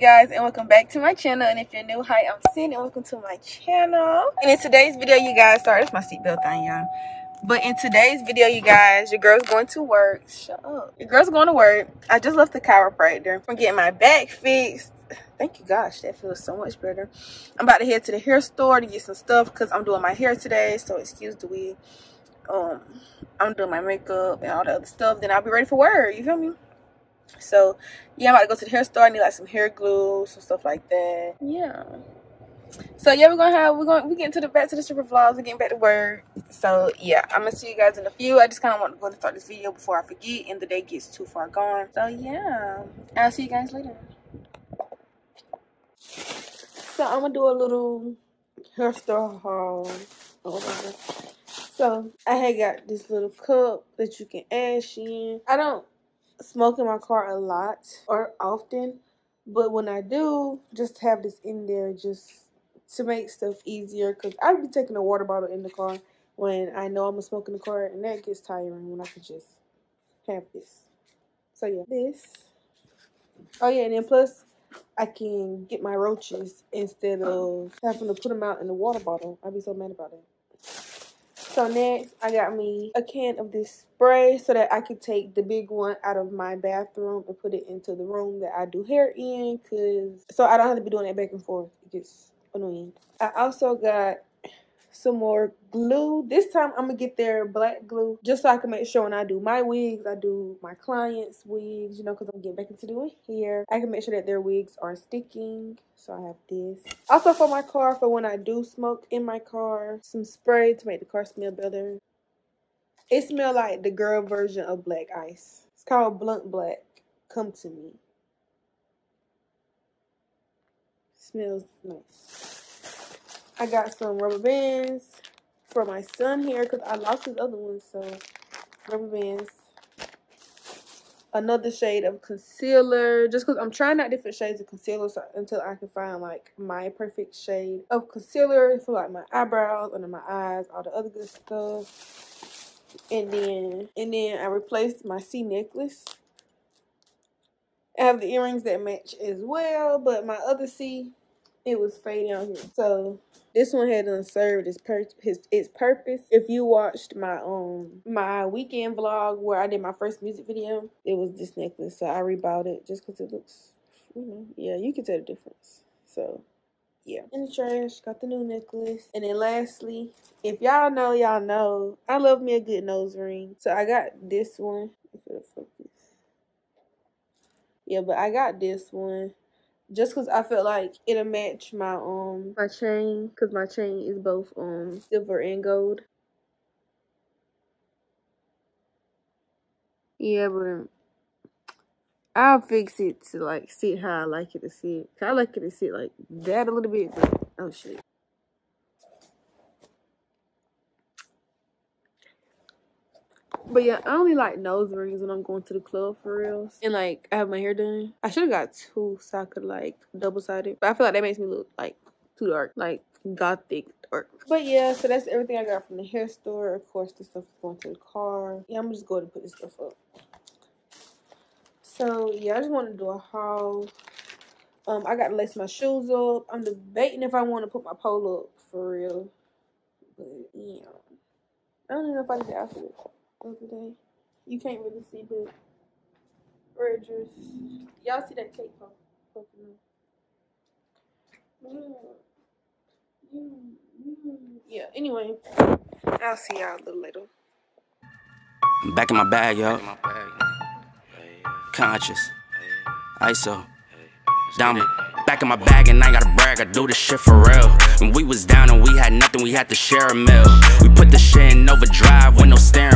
guys and welcome back to my channel. And if you're new hi i'm Cindy and welcome to my channel. And in today's video you guys sorry it's my seatbelt thing y'all. But in today's video you guys your girl's going to work. Shut up. Your girl's going to work. I just left the chiropractor. From getting my back fixed. Thank you gosh that feels so much better. I'm about to head to the hair store to get some stuff because i'm doing my hair today so excuse the wig um i'm doing my makeup and all the other stuff. Then i'll be ready for work. You feel me so yeah, I'm about to go to the hair store. I need like some hair glue, some stuff like that. Yeah. So yeah, we're gonna have we're going to we getting to the back to the stripper vlogs. We're getting back to work. So yeah, I'm gonna see you guys in a few. I just kind of want to go and start this video before I forget and the day gets too far gone. So yeah, I'll see you guys later. So I'm gonna do a little hair store haul. So I had got this little cup that you can ash in. I don't smoke in my car a lot or often, but when I do, just have this in there just to make stuff easier because I'd be taking a water bottle in the car when I know I'm gonna smoke in the car and that gets tiring when I could just have this. So yeah, this. Oh yeah, and then plus I can get my roaches instead of having to put them out in the water bottle. I'd be so mad about it. So next, I got me a can of this spray so that I could take the big one out of my bathroom and put it into the room that I do hair in. Cause so I don't have to be doing that back and forth. It gets annoying. I also got some more glue. This time I'm gonna get their black glue just so I can make sure when I do my wigs, I do my clients' wigs, you know, because I'm getting back into doing hair. I can make sure that their wigs are sticking. So I have this. Also for my car, for when I do smoke in my car, some spray to make the car smell better. It smells like the girl version of black ice. It's called Blunt Black. Come to me. Smells nice. I got some rubber bands for my son here because I lost his other ones. So rubber bands. Another shade of concealer. Just because I'm trying out different shades of concealer so, until I can find like my perfect shade of concealer for like my eyebrows, under my eyes, all the other good stuff. And then and then I replaced my C necklace. I have the earrings that match as well, but my other C it was fading out here. So this one had served its, pur its purpose. If you watched my um my weekend vlog where I did my first music video, it was this necklace. So I rebought it just because it looks, you know, yeah, you can tell the difference. So yeah. In the trash, got the new necklace. And then lastly, if y'all know, y'all know, I love me a good nose ring. So I got this one. Yeah, but I got this one just because I felt like it'll match my um my chain because my chain is both um silver and gold. Yeah, but I'll fix it to like sit how I like it to sit. I like it to sit like that a little bit, but oh shit. But yeah, I only like nose rings when I'm going to the club for real. And like I have my hair done. I should have got two so I could like double sided. But I feel like that makes me look like too dark. Like gothic dark. But yeah, so that's everything I got from the hair store. Of course, this stuff is going to the car. Yeah, I'm just going to put this stuff up. So yeah, I just want to do a haul. Um, I got to lace my shoes up. I'm debating if I want to put my pole up for real. But yeah, I don't even know if I need the outfit other day. You can't really see, but red dress. Y'all see that cake pop popping Yeah, anyway, I'll see y'all a little later. Back in my bag, yo. Conscious. ISO. Diamond. Back in my bag and I ain't gotta brag, I do this shit for real. When we was down and we had nothing, we had to share a meal. We put the shit in overdrive with no steering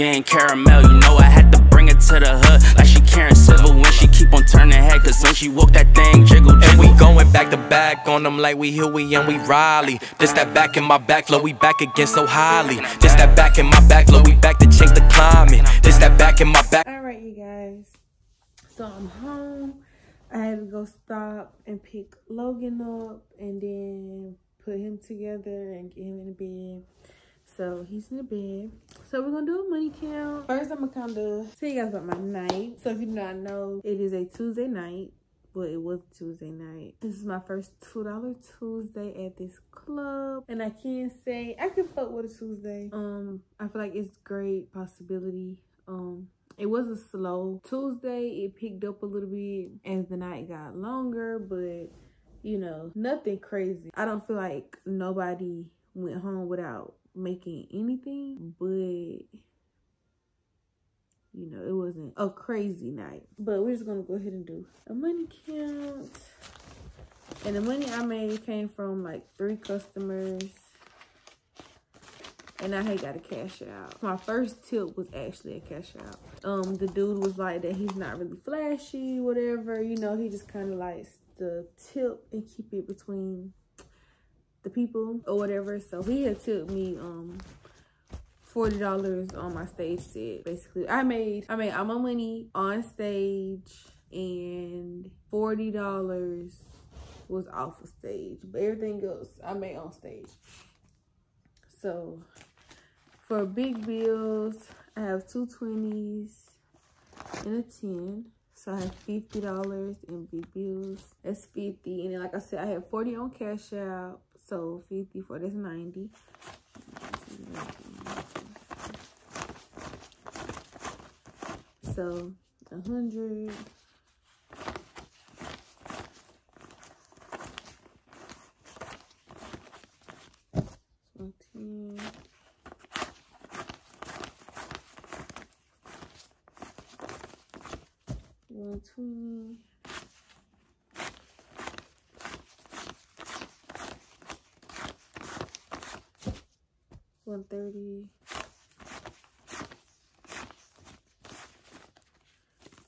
skin, caramel. You know I had to bring it to the hood like she Karen Civil when she keep on turning head, cause when she walk that thing jiggle, jiggle. And we going back to back on them like we Huey and we Riley. This that back in my back flow, we back again so highly. This that back in my back flow, we back to change the climate. This that back in my back. Alright, you guys. So I'm home. I had to go stop and pick Logan up and then put him together and get him in the bed. So he's in the bed. So we're gonna do a money count. First, I'm gonna kind of tell you guys about my night. So if you do not know, it is a Tuesday night but it was Tuesday night. This is my first $2 Tuesday at this club. And I can say I can fuck with a Tuesday. Um, I feel like it's great possibility. Um, it was a slow Tuesday. It picked up a little bit as the night got longer, but you know, nothing crazy. I don't feel like nobody went home without making anything, but you know, it wasn't a crazy night. But we're just gonna go ahead and do a money count. And the money I made came from like three customers. And I had got a cash out. My first tip was actually a cash out. Um, the dude was like that he's not really flashy, whatever. You know, he just kind of likes the tip and keep it between the people or whatever. So he had tipped me um $40 on my stage set. Basically, I made I made all my money on stage and $40 was off of stage. But everything else I made on stage. So for big bills, I have two 20s and a 10. So I have $50 in big bills. That's 50 And then like I said, I have 40 on cash out. So 50 for that's 90. So a hundred. One twenty. One thirty.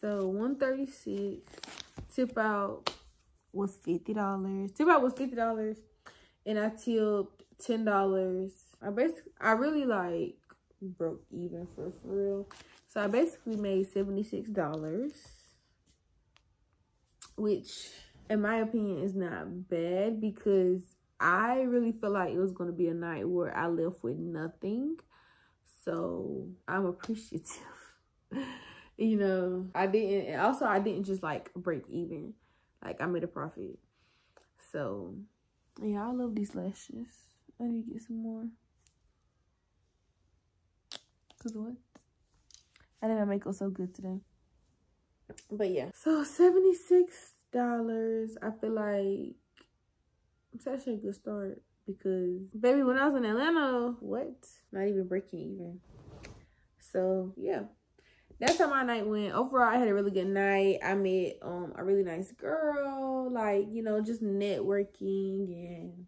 So 136 tip out was $50. Tip out was $50 and I tipped $10. I basically I really like broke even for, for real. So I basically made $76 which in my opinion is not bad because I really feel like it was going to be a night where I left with nothing. So I'm appreciative. you know, I didn't, also I didn't just like break even. Like I made a profit. So yeah, I love these lashes. I need to get some more. Cause what? I think my makeup so good today. But yeah. So $76. I feel like it's actually a good start because baby when I was in Atlanta, what? Not even breaking even. So yeah that's how my night went. Overall, I had a really good night. I met um a really nice girl, like, you know, just networking and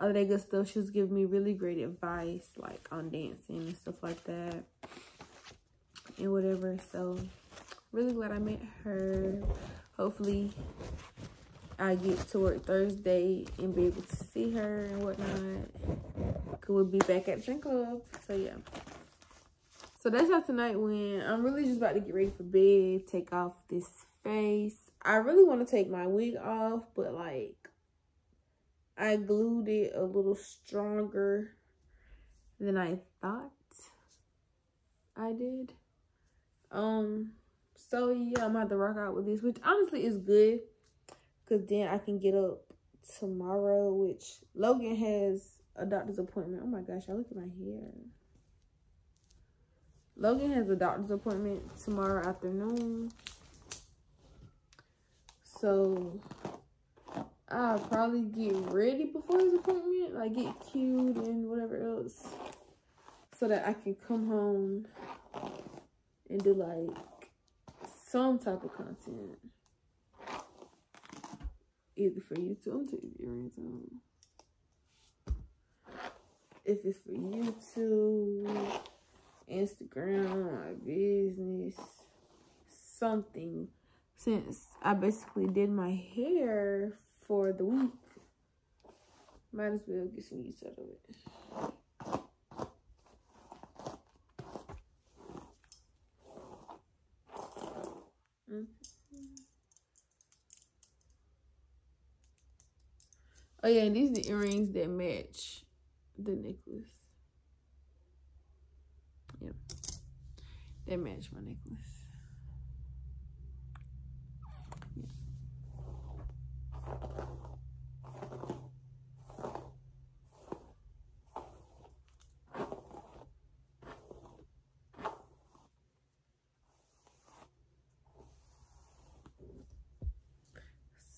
all that good stuff. She was giving me really great advice, like on dancing and stuff like that. And whatever. So really glad I met her. Hopefully I get to work Thursday and be able to see her and whatnot. Could we'll be back at Drink Club. So yeah. So that's how tonight went. I'm really just about to get ready for bed, take off this face. I really want to take my wig off, but like I glued it a little stronger than I thought I did. Um, so yeah, I'm about to rock out with this, which honestly is good. Cause then I can get up tomorrow, which Logan has a doctor's appointment. Oh my gosh, I look at my hair. Logan has a doctor's appointment tomorrow afternoon. So I'll probably get ready before his appointment. Like get cute and whatever else. So that I can come home and do like some type of content. Either for YouTube. I'm taking earrings. If it's for YouTube Instagram, my business, something. Since I basically did my hair for the week, might as well get some use out of it. Oh yeah, and these are the earrings that match the necklace. Yep. They match my necklace.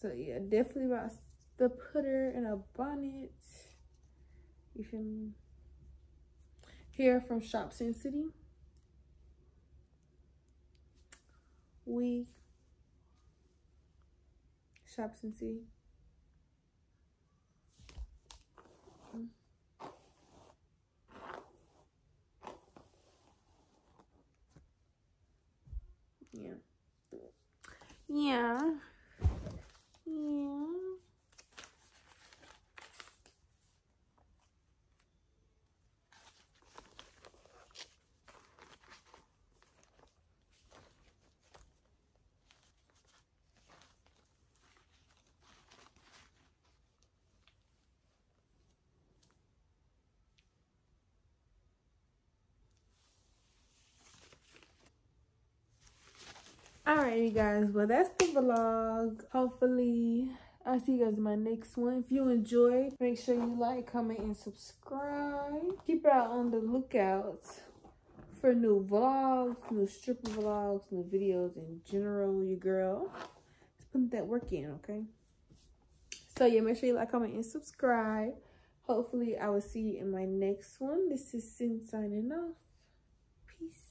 So yeah, definitely about the putter and a bonnet. You feel me? Here from Shop Cinn City. We Shop Cinn City. Mm. Yeah. Yeah. Yeah. Alright, you guys. Well, that's the vlog. Hopefully, I'll see you guys in my next one. If you enjoyed, make sure you like, comment, and subscribe. Keep out on the lookout for new vlogs, new stripper vlogs, new videos in general, your girl. let's put that work in, okay? So, yeah, make sure you like, comment, and subscribe. Hopefully, I will see you in my next one. This is Cinn signing off. Peace.